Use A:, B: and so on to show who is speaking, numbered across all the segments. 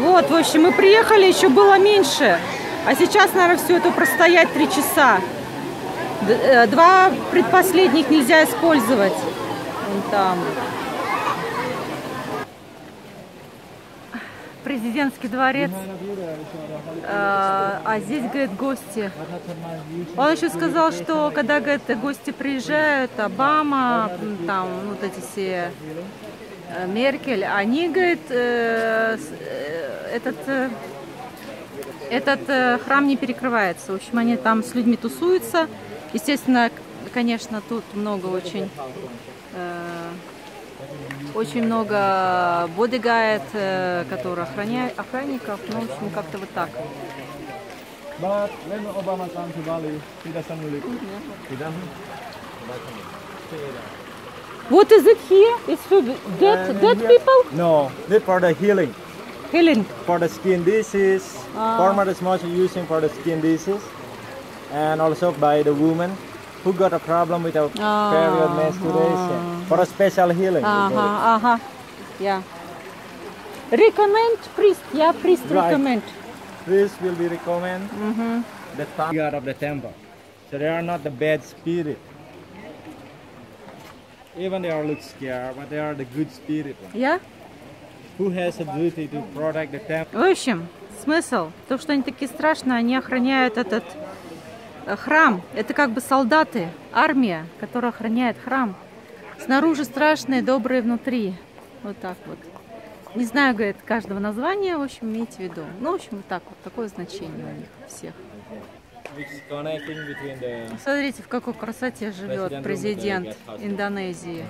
A: Вот, в общем, мы приехали, еще было меньше. А сейчас, наверное, все это простоять три часа. Э, Два предпоследних нельзя использовать. Вон там. Президентский дворец. Э, А здесь, говорит, гости. Он еще сказал, что когда, говорит, гости приезжают, Обама, там, вот эти все э, Меркель, они, говорит, э, этот, э, этот э, храм не перекрывается. В общем, они там с людьми тусуются. Естественно, конечно, тут много очень, э, очень много бодигайд, э, которые охраняют, охранников. Ну, в общем, как-то вот так. What is it here? It's for dead, dead people?
B: No, this for the healing,
A: healing?
B: For the skin disease,
A: uh.
B: former is much using for the skin disease, and also by the woman who got a problem with a
A: uh,
B: period ah. menstruation uh, for a special healing. Uh huh.
A: Uh huh. Yeah. Recommend priest. Yeah, priest
B: right.
A: recommend.
B: Priest will be recommend
A: mm
B: -hmm. the figure of the temple. So they are not the bad spirit. Even they are look scared, but they are the good spirit.
A: Yeah. В общем, смысл, то, что они такие страшные, они охраняют этот э, храм. Это как бы солдаты, армия, которая охраняет храм. Снаружи страшные, добрые внутри. Вот так вот. Не знаю, говорит, каждого названия, в общем, имейте в виду. Ну, в общем, вот так вот, такое значение у них всех. Смотрите, в какой красоте живет
B: Президент.
A: Индонезии.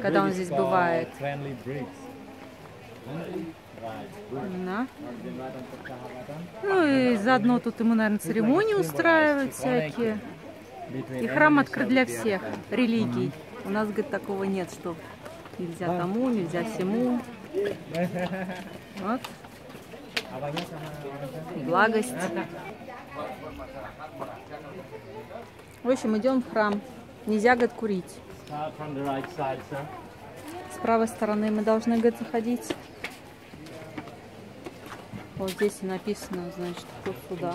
A: Когда он здесь бывает. Да. Ну и заодно тут ему, наверное, церемонии устраивают всякие. И храм открыт для всех религий. У нас, говорит, такого нет, что нельзя тому, нельзя всему. Вот, благость. В общем, идем в храм. Нельзя, говорит, курить. С правой стороны мы должны, говорит, заходить. Вот здесь и написано, значит, вход сюда.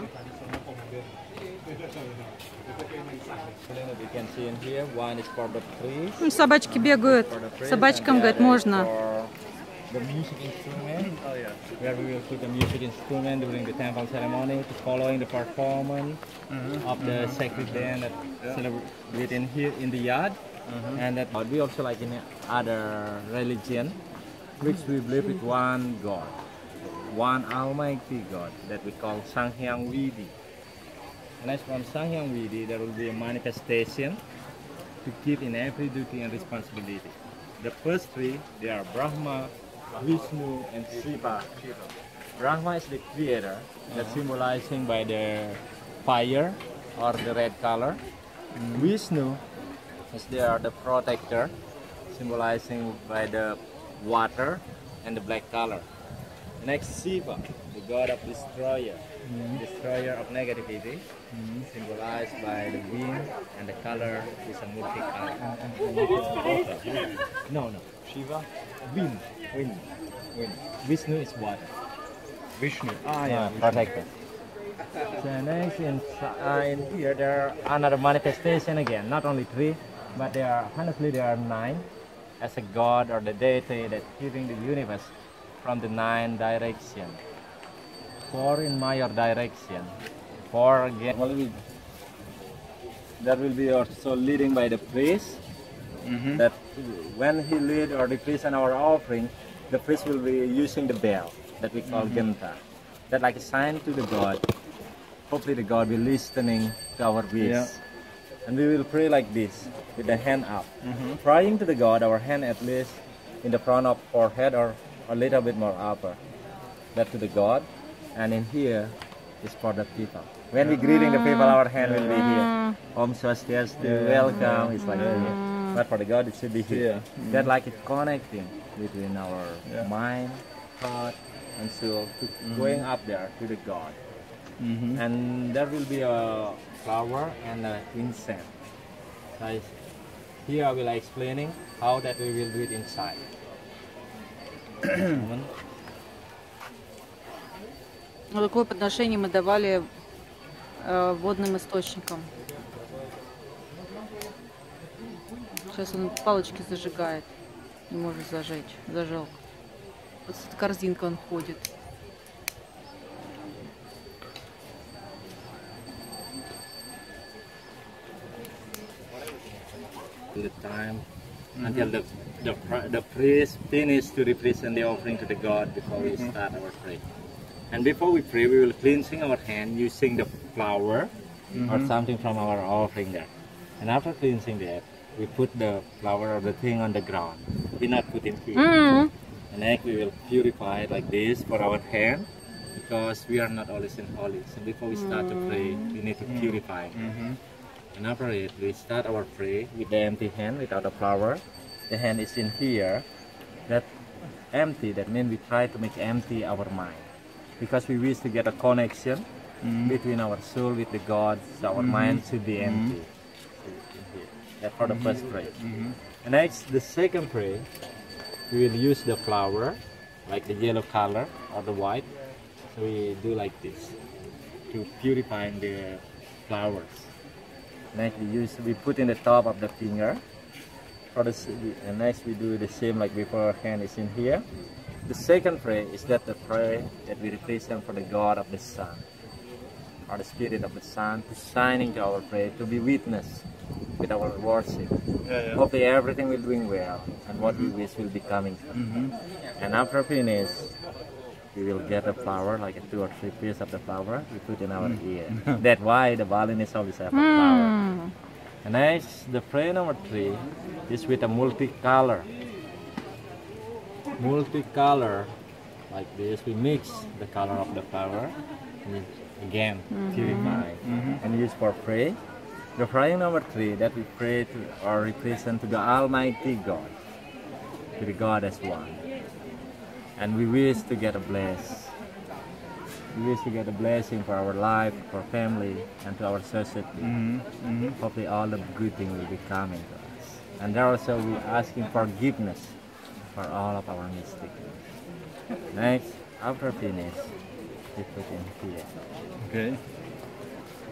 A: Ну, собачки бегают. Собачкам,
B: is
A: можно.
B: The music instrument, oh, where we will put the music instrument during the temple ceremony, following the performance of the sacred band that celebrate in here in the yard, and that we also like in other religion, which we believe with one God, one Almighty God that we call Sanghyang Widhi. And as from Sanghyang Widhi, there will be a manifestation to keep in every duty and responsibility. The first three, they are Brahma, Vishnu, and Shiva. Brahma is the creator, that's uh-huh. symbolizing by the fire or the red color. Vishnu is they are the protector, symbolizing by the water and the black color. Next, Shiva, the god of destroyer, mm-hmm. destroyer of negativity, mm-hmm. symbolized by the wind and the color is a multicolor. Uh, uh, uh, no, no. Shiva, wind, wind, wind. Vishnu is water.
C: Vishnu.
B: Ah, yeah, ah, protector. So next in, uh, in here there are another manifestation again. Not only three, but there are honestly there are nine, as a god or the deity that keeping the universe from the nine direction. Four in Maya direction. Four again. Well, we- That will be also leading by the priest. Mm-hmm. That when he lead or the priest and our offering, the priest will be using the bell that we call mm-hmm. genta. That like a sign to the God. Hopefully the God will listening to our wish.
C: Yeah.
B: And we will pray like this with the hand up. Mm-hmm. Praying to the God, our hand at least in the front of forehead or a little bit more upper. That to the God. And in here is for the people. When we greeting the people, our hand will be here. Mm. Om Swastiastu, welcome. It's like here. But for the God, it should be here. That mm. like it connecting between our
C: Yeah.
B: mind, heart, and soul to mm-hmm. going up there to the God.
C: Mm-hmm.
B: And there will be a flower and a incense. So here I will explaining how that we will do it inside.
A: Вот такое подношение мы давали э, водным источникам. Сейчас он палочки зажигает. Не может зажечь. Зажег. Вот с корзинкой он ходит.
B: time until the the, the priest finish to represent the offering to the God before we mm-hmm. start our prayer. And before we pray, we will cleansing our hand using the flower or mm-hmm. something from our offering there. And after cleansing that, we put the flower or the thing on the ground. We not put in here. Mm-hmm.
A: М,
B: And then we will purify it like this for our hand because we are not always in holy. So before we start to mm. pray, we need to purify. And after it, we start our prayer with the empty hand without the flower. The hand is in here. That empty, that means we try to make empty our mind. Because we wish to get a connection mm. between our soul with the God, so our mm-hmm. mind should be mm-hmm. empty. So in here. That's for the mm-hmm. first prayer. And next, the second prayer, we will use the flower, like the yellow color or the white. So we do like this to purify the flowers. Next we use we put in the top of the finger. For the and next we do the same like before. Our hand is in here. The second prayer is that the prayer that we represent for the God of the Sun, or the Spirit of the Sun, to shining to our prayer, to be witness with our worship.
C: Yeah,
B: Hopefully everything will doing well, and what we mm-hmm. wish will be coming. Mm-hmm. And after finish, we will get a flower, like a two or three pieces of the flower, we put in our mm. ear. That's why the Balinese always have a mm. flower.
A: м.
B: And next, the prayer number three is with a multicolor. Multicolor, like this, we mix the color of the flower, and again, mm-hmm. purify, mm-hmm. and use for pray. The prayer number three that we pray to or represent to the Almighty God, to the God as one. And we wish to get a bless. We wish to get a blessing for our life, for family, and to our society. Mm-hmm. Mm-hmm. Hopefully all the good things will be coming to us. And there also we asking forgiveness for all of our mistakes. Next, after finish, we put in here.
C: Okay.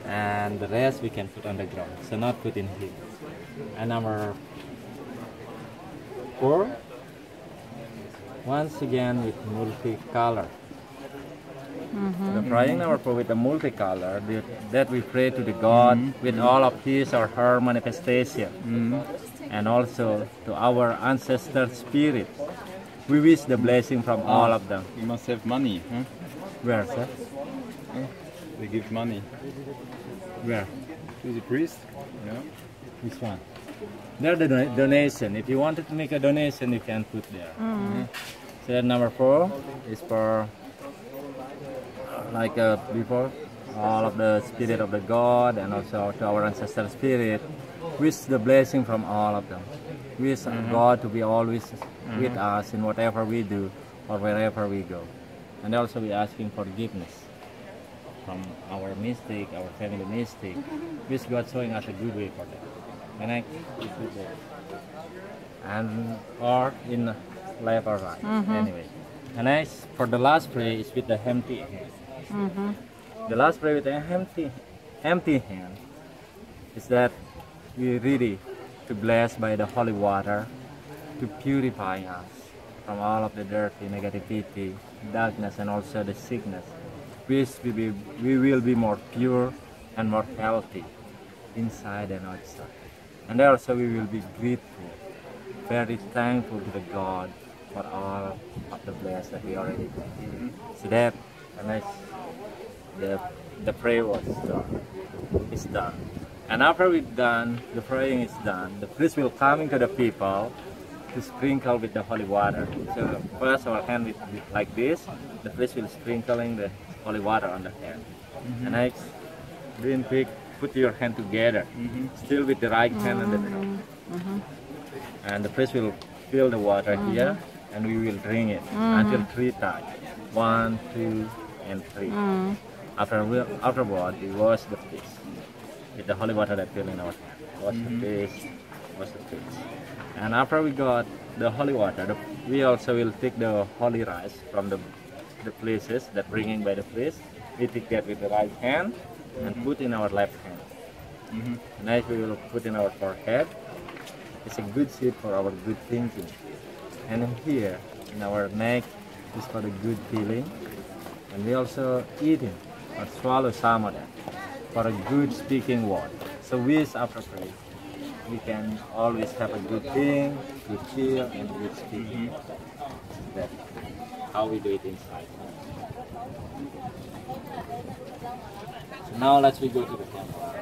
B: And the rest we can put on the ground. So not put in here. And number four, once again with multicolor. Mm-hmm. The praying number four with the multicolor that, that we pray to the God mm-hmm. with all of his or her manifestation. Mm-hmm. And also to our ancestor spirit. We wish the blessing from ah, all of them.
C: You must have money, huh?
B: Where, sir?
C: Oh, they give money
B: Where?
C: to the priest. Yeah.
B: Which one? They're the don- donation. If you wanted to make a donation, you can put there. So that number four is for, uh, like uh, before, all of the spirit of the God and also to our ancestral spirit. Wish the blessing from all of them. Wish God to be always with us in whatever we do or wherever we go. And also we asking forgiveness from our mistake, our family mistake. Wish God showing us a good way for that. And I we put. And or in left or right. Mm-hmm. Anyway. And I for the last prayer is with the empty hand. Mm-hmm. The last prayer with the empty empty hand is that we ready to bless by the holy water to purify us from all of the dirty negativity, darkness and also the sickness. Wish we, be, we will be more pure and more healthy inside and outside. And also we will be grateful, very thankful to the God for all of the bless that we already did. So that that's the the prayer was done. Is done. And after we're done, the praying is done, the priest will come into the people to sprinkle with the holy water. So first our hand with, with like this, the priest will sprinkling the holy water on the hand. And next, quick, put your hand together, still with the right hand and the mm-hmm. top. Mm-hmm. And the priest will fill the water mm-hmm. here, and we will drink it until three times. One, two, and three. After we, afterward, we wash the fish with the holy water that fill in our hand. Wash the fish, wash the fish. And after we got the holy water, the, we also will take the holy rice from the the places that bringing by the priest. We take that with the right hand and put in our left hand.
C: Mhm.
B: Next we will put in our forehead. It's a good seat for our good thinking. And here, in our neck, is for the good feeling. And we also eating or swallow some of that for a good speaking word. So wish after prayer. We can always have a good thing, good feel, and good speaking. That how we do it inside. Now let's we go to the temple.